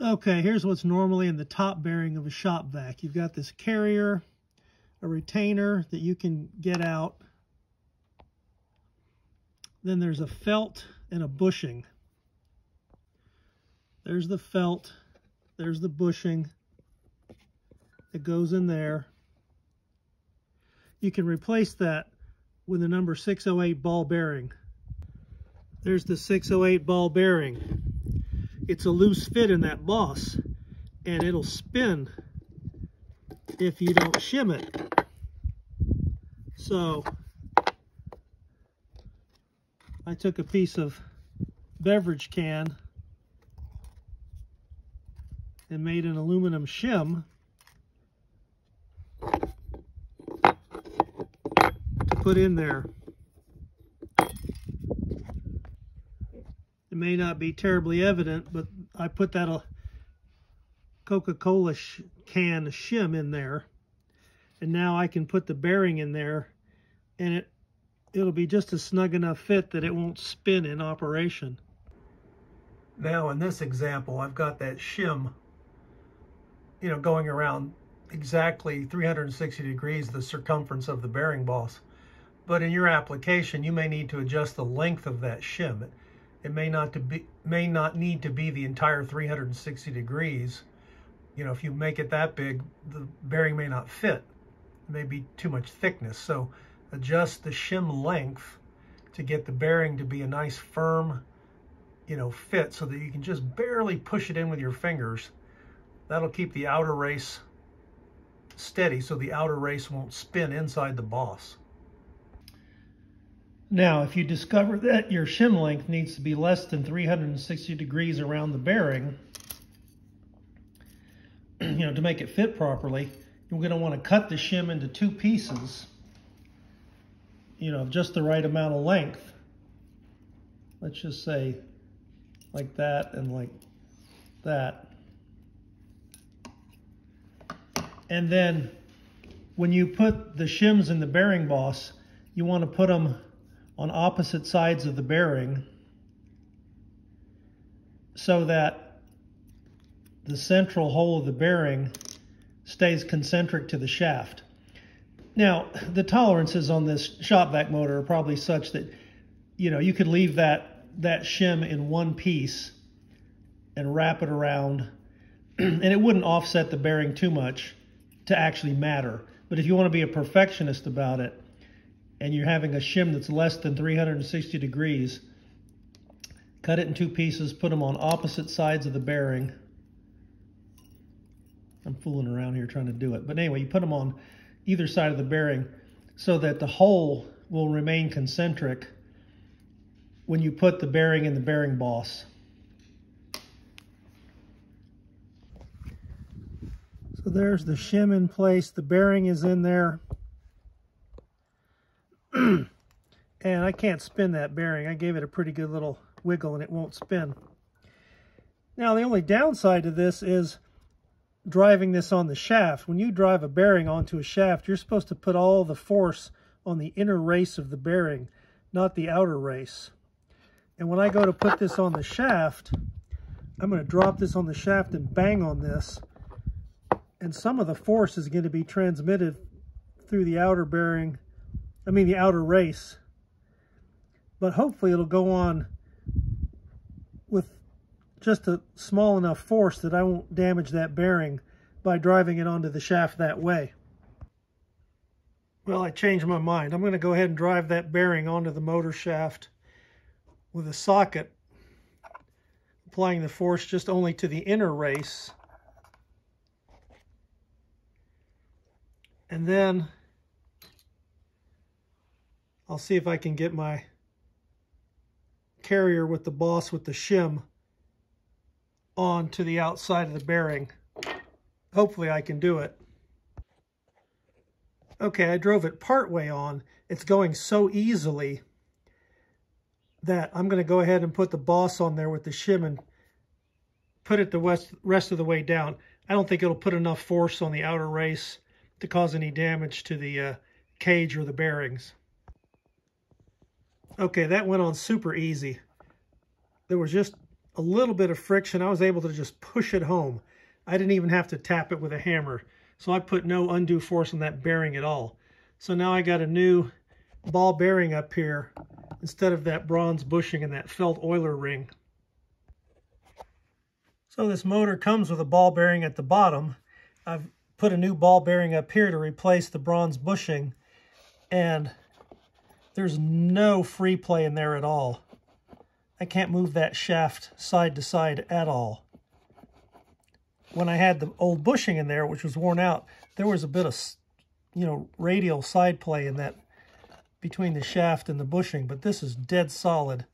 Okay, here's what's normally in the top bearing of a shop vac. You've got this carrier, a retainer that you can get out. Then there's a felt and a bushing. There's the felt, there's the bushing that goes in there. You can replace that with a number 608 ball bearing. There's the 608 ball bearing it's a loose fit in that boss and it'll spin if you don't shim it. So I took a piece of beverage can and made an aluminum shim to put in there. May not be terribly evident, but I put that uh, Coca-Cola can shim in there. And now I can put the bearing in there and it, it'll be just a snug enough fit that it won't spin in operation. Now in this example, I've got that shim, you know, going around exactly 360 degrees the circumference of the bearing boss. But in your application, you may need to adjust the length of that shim. It may not to be may not need to be the entire 360 degrees. You know, if you make it that big, the bearing may not fit. It may be too much thickness. So adjust the shim length to get the bearing to be a nice firm, you know, fit so that you can just barely push it in with your fingers. That'll keep the outer race steady so the outer race won't spin inside the boss. Now, if you discover that your shim length needs to be less than 360 degrees around the bearing, you know, to make it fit properly, you're going to want to cut the shim into two pieces, you know, of just the right amount of length. Let's just say like that and like that. And then when you put the shims in the bearing boss, you want to put them on opposite sides of the bearing so that the central hole of the bearing stays concentric to the shaft. Now, the tolerances on this shop vac motor are probably such that, you know, you could leave that, that shim in one piece and wrap it around and it wouldn't offset the bearing too much to actually matter. But if you want to be a perfectionist about it, and you're having a shim that's less than 360 degrees, cut it in two pieces, put them on opposite sides of the bearing. I'm fooling around here trying to do it. But anyway, you put them on either side of the bearing so that the hole will remain concentric when you put the bearing in the bearing boss. So there's the shim in place. The bearing is in there. and I can't spin that bearing. I gave it a pretty good little wiggle and it won't spin. Now the only downside to this is driving this on the shaft. When you drive a bearing onto a shaft, you're supposed to put all the force on the inner race of the bearing, not the outer race. And when I go to put this on the shaft, I'm going to drop this on the shaft and bang on this. And some of the force is going to be transmitted through the outer bearing I mean the outer race. But hopefully it'll go on with just a small enough force that I won't damage that bearing by driving it onto the shaft that way. Well, I changed my mind. I'm going to go ahead and drive that bearing onto the motor shaft with a socket, applying the force just only to the inner race. And then I'll see if I can get my carrier with the boss with the shim on to the outside of the bearing. Hopefully I can do it. Okay, I drove it partway on. It's going so easily that I'm going to go ahead and put the boss on there with the shim and put it the rest of the way down. I don't think it'll put enough force on the outer race to cause any damage to the uh, cage or the bearings. Okay, that went on super easy. There was just a little bit of friction, I was able to just push it home. I didn't even have to tap it with a hammer. So I put no undue force on that bearing at all. So now I got a new ball bearing up here instead of that bronze bushing and that felt oiler ring. So this motor comes with a ball bearing at the bottom. I've put a new ball bearing up here to replace the bronze bushing and there's no free play in there at all. I can't move that shaft side to side at all. When I had the old bushing in there, which was worn out, there was a bit of, you know, radial side play in that between the shaft and the bushing, but this is dead solid.